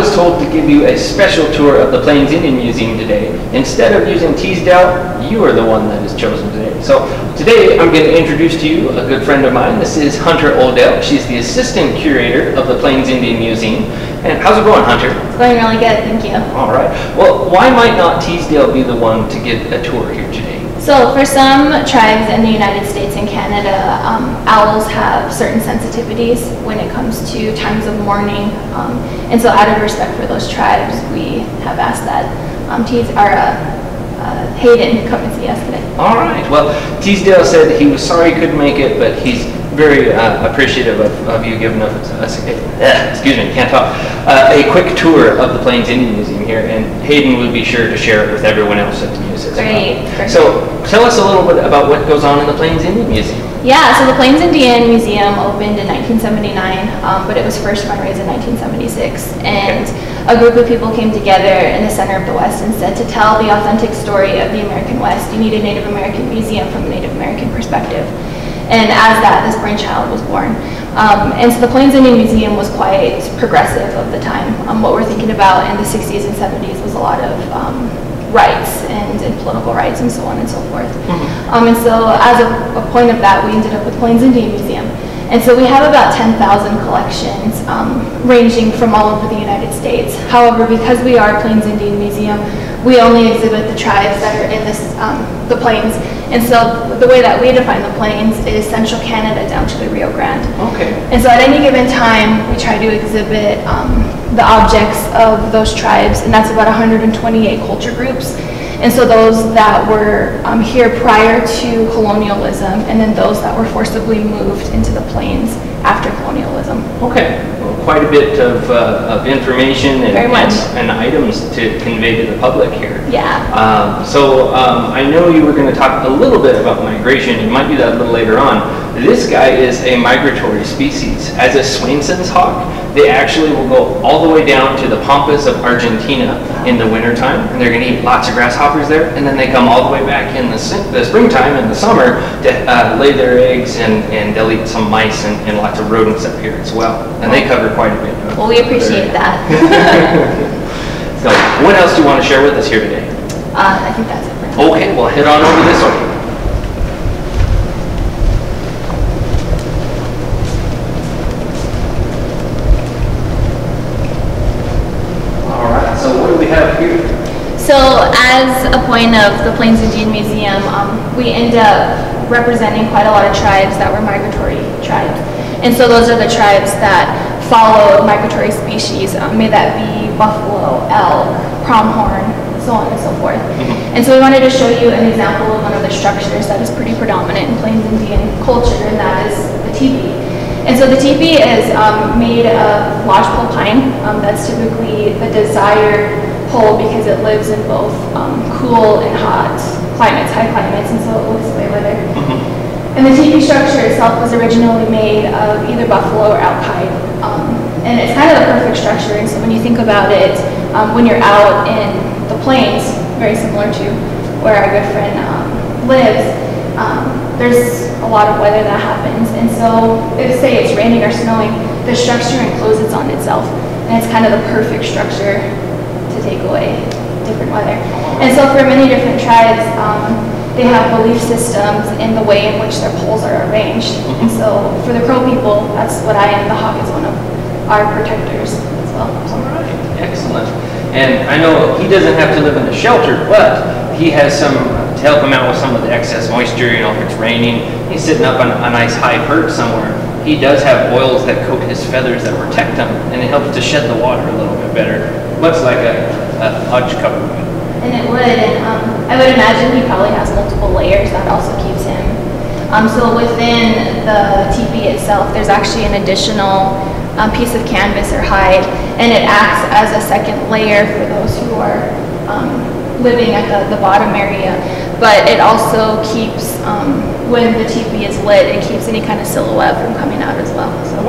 was told to give you a special tour of the Plains Indian Museum today. Instead of using Teasdale, you are the one that is chosen today. So today I'm going to introduce to you a good friend of mine. This is Hunter Old Elk. She's the assistant curator of the Plains Indian Museum. And how's it going, Hunter? It's going really good, thank you. All right. Well, why might not Teasdale be the one to give a tour here today? So for some tribes in the United States and Canada, um, owls have certain sensitivities when it comes to times of mourning. Um, and so out of respect for those tribes, we have asked that um, or, uh, uh, Hayden come and see us today. All right. Well, Teasdale said he was sorry he couldn't make it, but he's very uh, appreciative of, of you giving us, a, uh, excuse me, can't talk, uh, a quick tour of the Plains Indian Museum here, and Hayden will be sure to share it with everyone else at the museum. Great, great. So tell us a little bit about what goes on in the Plains Indian Museum. Yeah, so the Plains Indian Museum opened in 1979, um, but it was first fundraised in 1976. And a group of people came together in the center of the West and said to tell the authentic story of the American West, you need a Native American museum from a Native American perspective. And as that, this brainchild was born. Um, and so the Plains Indian Museum was quite progressive of the time. Um, what we're thinking about in the 60s and 70s was a lot of um, rights and, and, political rights and so on and so forth. Mm-hmm. Um, and so as a, a, point of that, we ended up with Plains Indian Museum. And so we have about 10,000 collections um, ranging from all over the United States. However, because we are Plains Indian Museum, we only exhibit the tribes that are in this, um, the plains. And so the way that we define the plains is central Canada down to the Rio Grande. Okay. And so at any given time, we try to exhibit um, the objects of those tribes, and that's about 128 culture groups. And so those that were um, here prior to colonialism, and then those that were forcibly moved into the plains after colonialism. Okay, well, quite a bit of, uh, of information and, and, and, items to convey to the public here. Yeah. Um, so um, I know you were going to talk a little bit about migration. You might do that a little later on. This guy is a migratory species. As a Swainson's hawk, they actually will go all the way down to the pampas of Argentina in the wintertime, and they're going to eat lots of grasshoppers there, and then they come all the way back in the, the springtime and the summer to uh, lay their eggs, and, and they'll eat some mice and, and lots of rodents up here as well. And they cover quite a bit. Well, we appreciate that. so, what else do you want to share with us here today? Uh, I think that's it. Okay, well, head on over this way. All right. So what do we have here? So as a point of the Plains Indian Museum, um, we end up representing quite a lot of tribes that were migratory tribes. And so those are the tribes that follow migratory species, um, may that be buffalo, elk, pronghorn, so on and so forth. Mm-hmm. And so we wanted to show you an example of one of the structures that is pretty predominant in Plains Indian culture, and that is the teepee. And so the teepee is um, made of lodgepole pine. Um, that's typically the desired pole because it lives in both um, cool and hot climates, high climates, and so it will way weather. And the teepee structure itself was originally made of either buffalo or hide. Um, and it's kind of the perfect structure. And so when you think about it, um, when you're out in the plains, very similar to where our good friend um, lives, um, there's a lot of weather that happens. And so if say it's raining or snowing, the structure encloses on itself. And it's kind of the perfect structure to take away different weather. And so for many different tribes, um, they have belief systems in the way in which their poles are arranged. And so for the Crow people, that's what I am. The hawk is one of our protectors as well. All right, excellent. And I know he doesn't have to live in a shelter, but he has some to help him out with some of the excess moisture. You know, if it's raining, he's sitting up on a nice high perch somewhere. He does have oils that coat his feathers that protect him, and it helps to shed the water a little bit better much like a, a hutch cover would. And it would, and um, I would imagine he probably has multiple layers that also keeps him. Um, so within the teepee itself, there's actually an additional um, piece of canvas or hide, and it acts as a second layer for those who are um, living at the, the bottom area. But it also keeps, um, when the teepee is lit, it keeps any kind of silhouette from coming out as well. So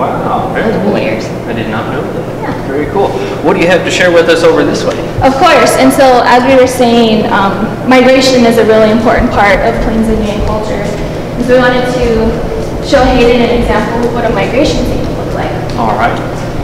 very cool. layers. I did not know that. Yeah. Very cool. What do you have to share with us over this way? Of course. And so, as we were saying, um, migration is a really important part of Plains Indian culture. And so we wanted to show Hayden an example of what a migration scene looks like. All right.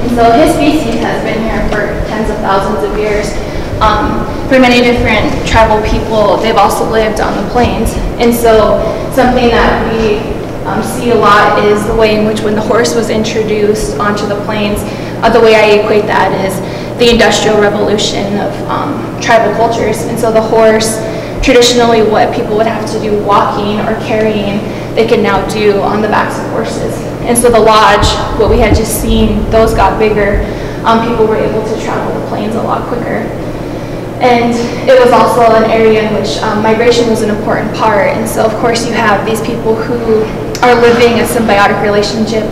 And so his species has been here for tens of thousands of years. Um, for many different tribal people, they've also lived on the plains. And so something that we um, see a lot is the way in which when the horse was introduced onto the plains, uh, the way I equate that is the industrial revolution of um, tribal cultures. And so the horse, traditionally what people would have to do walking or carrying, they can now do on the backs of horses. And so the lodge, what we had just seen, those got bigger. Um, people were able to travel the plains a lot quicker. And it was also an area in which um, migration was an important part. And so, of course, you have these people who are living a symbiotic relationship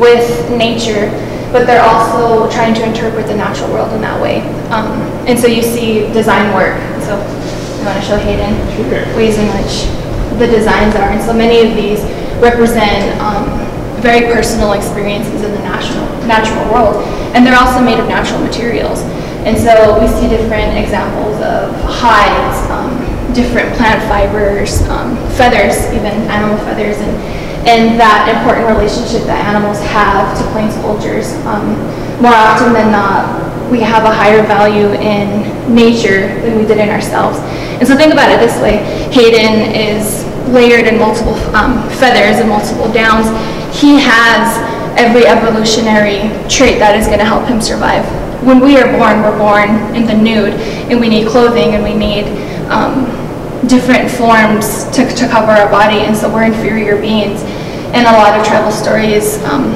with nature, but they're also trying to interpret the natural world in that way. Um, and so you see design work. So I want to show Hayden Sure. ways in which the designs are. And so many of these represent um, very personal experiences in the natural, natural world. And they're also made of natural materials. And so we see different examples of hides, um, different plant fibers, um, feathers, even animal feathers, and, and that important relationship that animals have to plains cultures. Um, more often than not, we have a higher value in nature than we did in ourselves. And so think about it this way Hayden is layered in multiple um, feathers and multiple downs. He has every evolutionary trait that is going to help him survive. When we are born, we're born in the nude, and we need clothing and we need um, different forms to, to cover our body, and so we're inferior beings. And a lot of tribal stories um,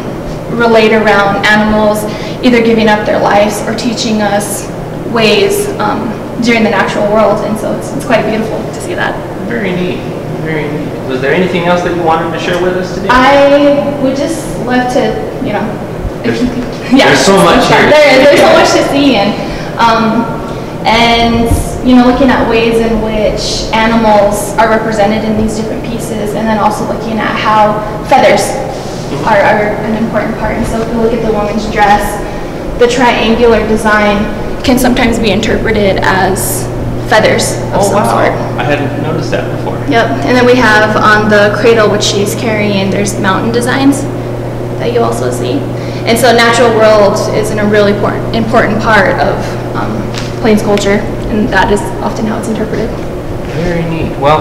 relate around animals either giving up their lives or teaching us ways um, during the natural world, and so it's, it's quite beautiful to see that. Very neat. Very neat. Was there anything else that you wanted to share with us today? I would just love to, you know, could- yeah. there's so much here. There there's so much to see and, um, and, you know, looking at ways in which animals are represented in these different pieces and then also looking at how feathers are, are an important part. And so if you look at the woman's dress, the triangular design can sometimes be interpreted as feathers of oh some wow. sort. I hadn't noticed that before. Yep, and then we have on the cradle which she's carrying, there's mountain designs that you also see. And so natural world is in a really important, important part of um, Plains culture, and that is often how it's interpreted. Very neat. Well,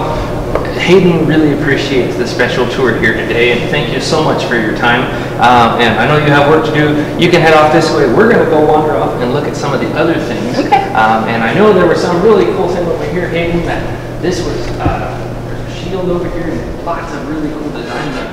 Hayden really appreciates the special tour here today, and thank you so much for your time. Um, and I know you have work to do. You can head off this way. We're going to go wander off and look at some of the other things. Okay. Um, and I know there was some really cool thing over here, Hayden. That this was uh, there's a shield over here, and lots of really cool designs.